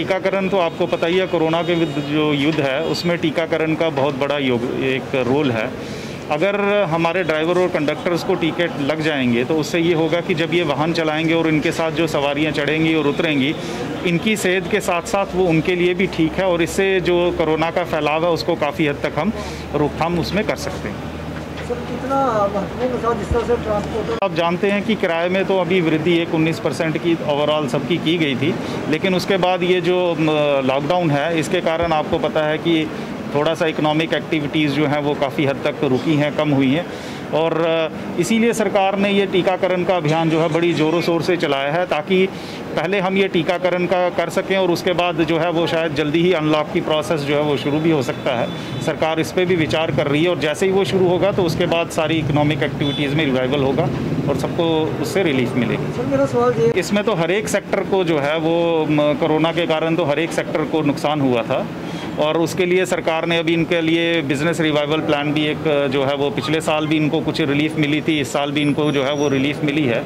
टीकाकरण तो आपको पता ही है, कोरोना के जो युद्ध है, उसमें टीकाकरण का बहुत बड़ा योग, एक रोल है। अगर हमारे ड्राइवर और कंडक्टर्स को टिकट लग जाएँगे तो उससे ये होगा कि जब ये वाहन चलाएँगे और इनके साथ जो सवारियाँ चढ़ेंगी और उतरेंगी, इनकी सेहत के साथ साथ वो उनके लिए भी ठीक है और इससे जो कोरोना का फैलाव है, उसको काफ़ी हद तक हम रोकथाम उसमें कर सकते हैं। आप जानते हैं कि किराए में तो अभी वृद्धि एक 19 परसेंट की ओवरऑल सबकी की गई थी, लेकिन उसके बाद ये जो लॉकडाउन है, इसके कारण आपको पता है कि थोड़ा सा इकोनॉमिक एक्टिविटीज़ जो हैं वो काफ़ी हद तक रुकी हैं, कम हुई हैं। और इसीलिए सरकार ने ये टीकाकरण का अभियान जो है बड़ी ज़ोरों शोर से चलाया है ताकि पहले हम ये टीकाकरण का कर सकें और उसके बाद जो है वो शायद जल्दी ही अनलॉक की प्रोसेस जो है वो शुरू भी हो सकता है। सरकार इस पर भी विचार कर रही है और जैसे ही वो शुरू होगा तो उसके बाद सारी इकोनॉमिक एक्टिविटीज़ में रिवाइवल होगा और सबको उससे रिलीफ मिलेगी। सर मेरा सवाल ये इसमें तो हर एक सेक्टर को जो है वो कोरोना के कारण तो हर एक सेक्टर को नुकसान हुआ था। और उसके लिए सरकार ने अभी इनके लिए बिज़नेस रिवाइवल प्लान भी एक, जो है वो पिछले साल भी इनको कुछ रिलीफ मिली थी, इस साल भी इनको जो है वो रिलीफ मिली है।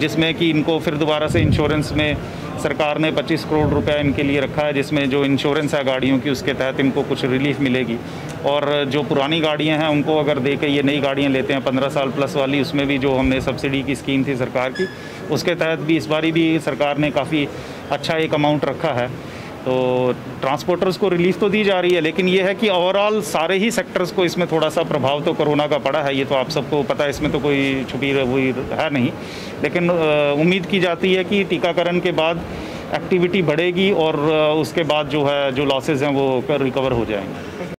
जिसमें कि इनको फिर दोबारा से इंश्योरेंस में सरकार ने 25 करोड़ रुपया इनके लिए रखा है, जिसमें जो इंश्योरेंस है गाड़ियों की, उसके तहत इनको कुछ रिलीफ मिलेगी। और जो पुरानी गाड़ियाँ हैं, उनको अगर दे के ये नई गाड़ियाँ लेते हैं 15 साल प्लस वाली, उसमें भी जो हमने सब्सिडी की स्कीम थी सरकार की, उसके तहत भी इस बारी भी सरकार ने काफ़ी अच्छा एक अमाउंट रखा है। तो ट्रांसपोर्टर्स को रिलीफ तो दी जा रही है, लेकिन ये है कि ओवरऑल सारे ही सेक्टर्स को इसमें थोड़ा सा प्रभाव तो कोरोना का पड़ा है, ये तो आप सबको पता है, इसमें तो कोई छुपी हुई है नहीं। लेकिन उम्मीद की जाती है कि टीकाकरण के बाद एक्टिविटी बढ़ेगी और उसके बाद जो है, जो लॉसेज हैं वो रिकवर हो जाएँगे।